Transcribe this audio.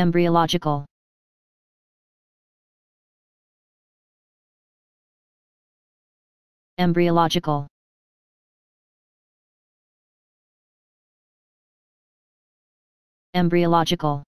embryological. Embryological. Embryological.